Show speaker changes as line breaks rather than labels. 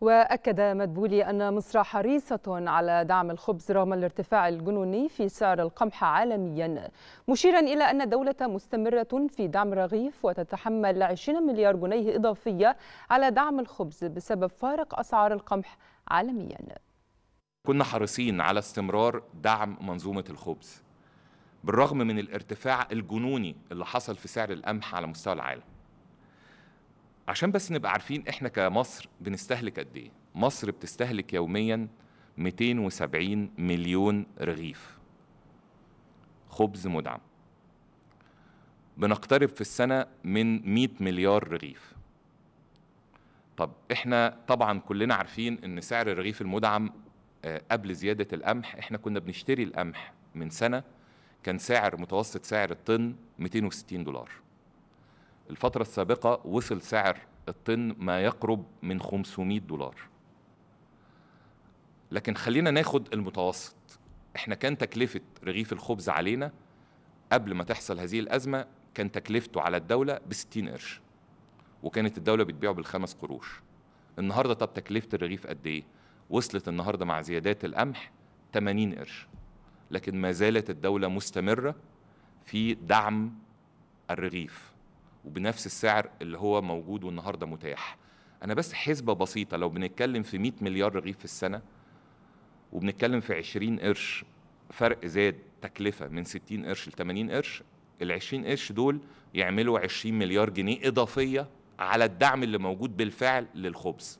وأكد مدبولي أن مصر حريصة على دعم الخبز رغم الارتفاع الجنوني في سعر القمح عالميا. مشيرا إلى أن الدولة مستمرة في دعم الرغيف وتتحمل 20 مليار جنيه إضافية على دعم الخبز بسبب فارق أسعار القمح عالميا.
كنا حريصين على استمرار دعم منظومة الخبز بالرغم من الارتفاع الجنوني اللي حصل في سعر القمح على مستوى العالم. عشان بس نبقى عارفين إحنا كمصر بنستهلك قد إيه. مصر بتستهلك يوميا 270 مليون رغيف. خبز مدعم. بنقترب في السنة من 100 مليار رغيف. طب إحنا طبعا كلنا عارفين إن سعر الرغيف المدعم قبل زيادة القمح إحنا كنا بنشتري القمح من سنة كان سعر متوسط سعر الطن 260 دولار. الفترة السابقة وصل سعر الطن ما يقرب من 500 دولار. لكن خلينا ناخد المتوسط. إحنا كان تكلفة رغيف الخبز علينا قبل ما تحصل هذه الأزمة كان تكلفته على الدولة ب 60 قرش وكانت الدولة بتبيعه بالخمس قروش. النهاردة طب تكلفة الرغيف قد إيه؟ وصلت النهاردة مع زيادات القمح 80 قرش. لكن ما زالت الدولة مستمرة في دعم الرغيف. وبنفس السعر اللي هو موجود والنهارده متاح. أنا بس حسبة بسيطة لو بنتكلم في 100 مليار رغيف في السنة وبنتكلم في 20 قرش فرق زاد تكلفة من 60 قرش ل 80 قرش ال 20 قرش دول يعملوا 20 مليار جنيه إضافية على الدعم اللي موجود بالفعل للخبز.